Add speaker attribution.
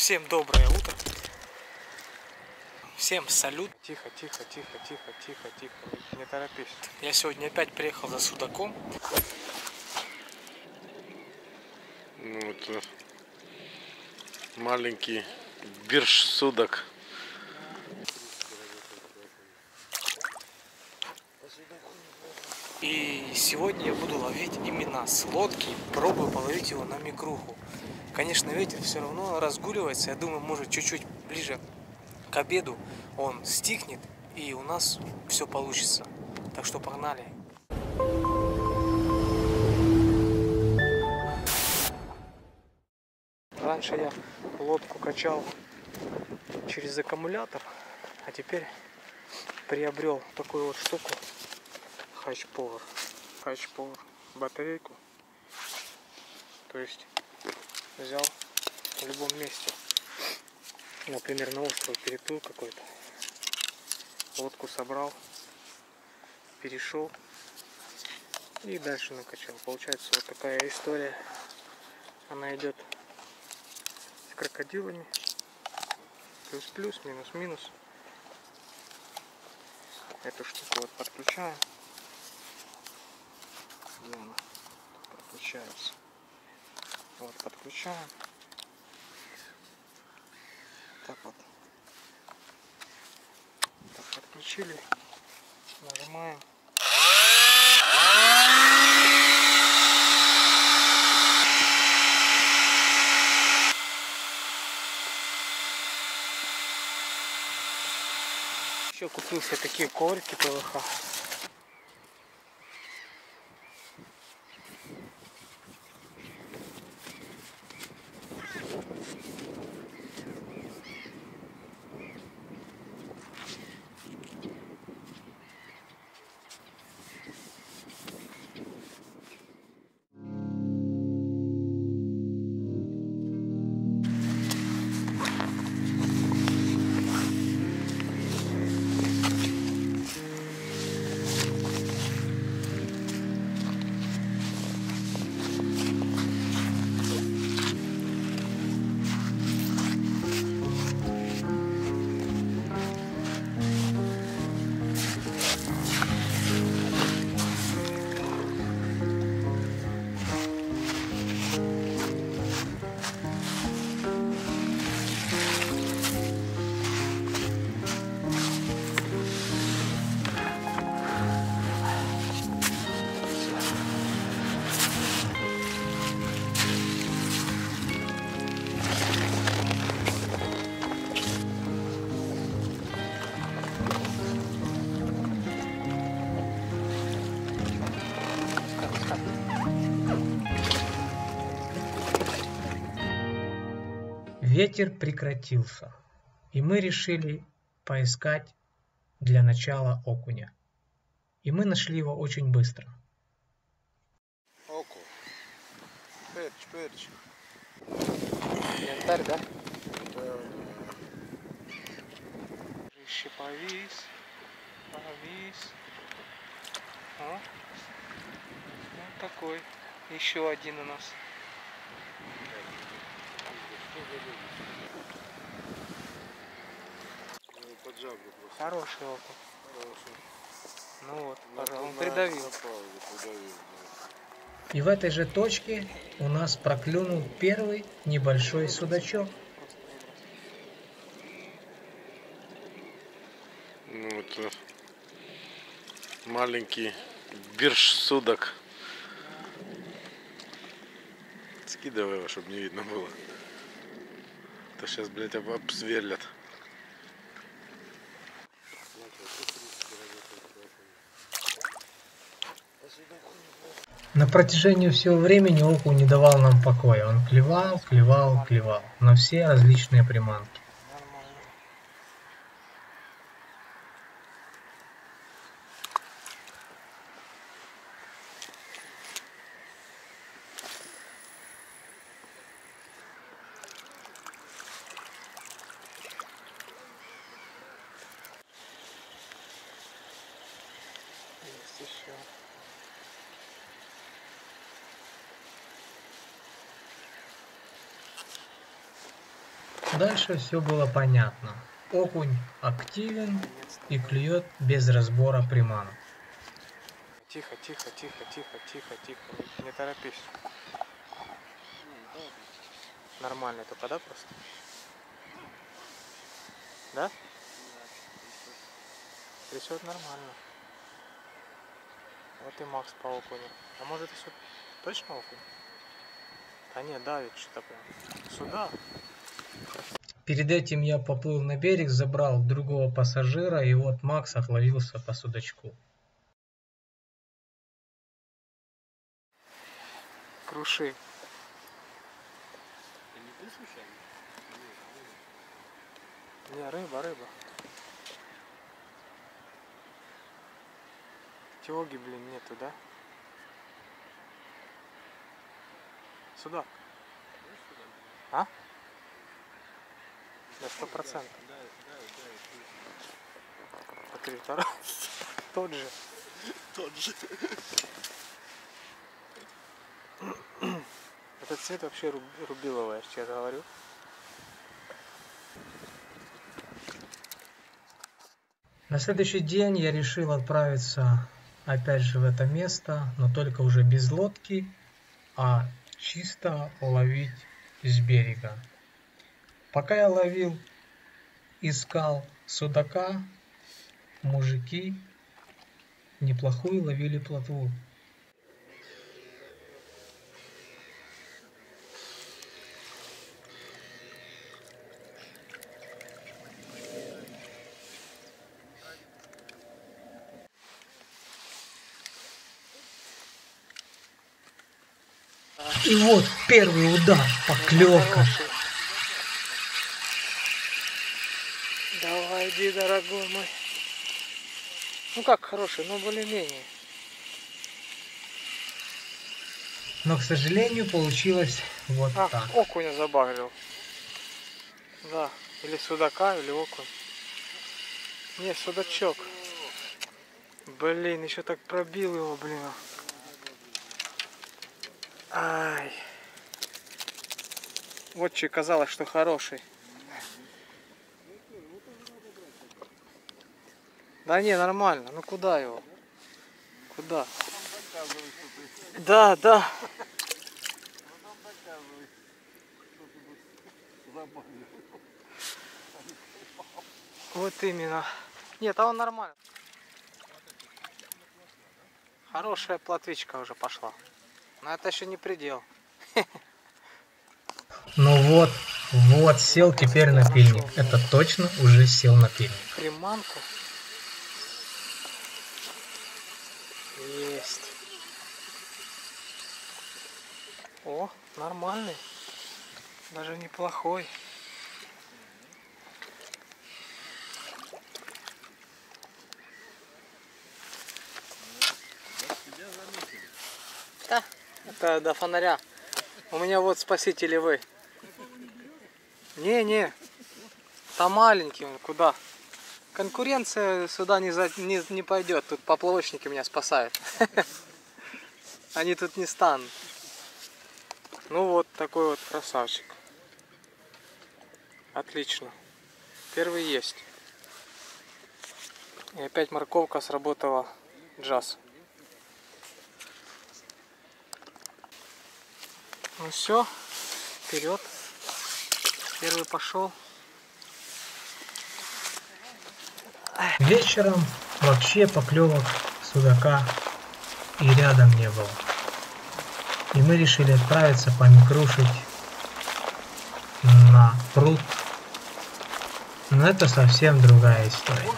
Speaker 1: Всем доброе утро. Всем салют. Тихо, тихо, тихо, тихо, тихо, тихо. Не, торопись. Я сегодня опять приехал за судаком.
Speaker 2: Ну, вот э, маленький бирж судок.
Speaker 1: И сегодня я буду ловить именно с лодки. Пробую половить его на микруху. Конечно, ветер все равно разгуливается. Я думаю, может чуть-чуть ближе к обеду он стихнет. И у нас все получится. Так что погнали. Раньше я лодку качал через аккумулятор, а теперь приобрел такую вот штуку. Hatch Power батарейку. То есть взял в любом месте. Например, на остров переплыл какой-то. Лодку собрал, перешел и дальше накачал. Получается вот такая история. Она идет с крокодилами. Плюс-плюс, минус-минус. Эту штуку вот подключаем. Где она? Подключается. Вот, подключаем. Так вот. Так, подключили. Нажимаем. Еще купил себе такие коврики ПВХ. Ветер прекратился, и мы решили поискать для начала окуня. И мы нашли его очень быстро.
Speaker 2: Око. Перч, перч.
Speaker 1: Янтарь, да? Еще повис, повис. О, вот такой. Еще один у нас.
Speaker 2: Под жабру просто.
Speaker 1: Хороший окунь.
Speaker 2: Хороший.
Speaker 1: Ну вот,
Speaker 2: На-
Speaker 1: пожалуй, он придавил. И в этой же точке у нас проклюнул первый небольшой судачок.
Speaker 2: Ну, вот э, маленький бирж судок. Скидывай его, чтобы не видно было. То сейчас, блядь, об- обсверлят.
Speaker 1: На протяжении всего времени окунь не давал нам покоя. Он клевал, клевал, клевал на все различные приманки. Есть еще.
Speaker 3: Дальше все было понятно. Окунь активен и клюет без разбора приманок.
Speaker 1: Тихо, тихо, тихо, тихо, тихо, тихо. Не, торопись. Нормально только, да, просто? Да? Трясет нормально. Вот и Макс по окуню. А может это точно окунь? Да нет, давит что-то прям. Сюда.
Speaker 3: Перед этим я поплыл на берег, забрал другого пассажира, и вот Макс отловился по судачку.
Speaker 1: Круши. Не, рыба, рыба. Тёги, блин, нету, да? Сюда. А? Да сто процентов. Смотри, второй. Тот же.
Speaker 2: Тот же.
Speaker 1: Этот цвет вообще руб- рубиловый, я сейчас говорю.
Speaker 3: На следующий день я решил отправиться опять же в это место, но только уже без лодки, а чисто ловить с берега. Пока я ловил, искал судака, мужики неплохую ловили плотву. И вот первый удар, поклевка.
Speaker 1: Иди, дорогой мой. Ну как хороший, ну более-менее.
Speaker 3: Но, к сожалению, получилось вот
Speaker 1: А,
Speaker 3: так.
Speaker 1: окуня забагрил. Да, или судака, или окунь. Не, судачок. Блин, еще так пробил его, блин. Ай. Вот че казалось, что хороший. Да не, нормально. Ну куда его? Куда? Да, да. Вот именно. Нет, а он нормально. Хорошая платвичка уже пошла. Но это еще не предел.
Speaker 3: Ну вот, вот, сел теперь напильник. Это точно уже сел напильник.
Speaker 1: Приманку. Есть. О, нормальный. Даже неплохой. Да, это до фонаря. У меня вот спасители вы. Не-не, там маленький он, куда? Конкуренция сюда не, за, не, не пойдет. Тут поплавочники меня спасают. Они тут не станут. Ну вот такой вот красавчик. Отлично. Первый есть. И опять морковка сработала джаз. Ну все, вперед. Первый пошел.
Speaker 3: Вечером вообще поклевок судака и рядом не было. И мы решили отправиться помикрушить на пруд. Но это совсем другая история.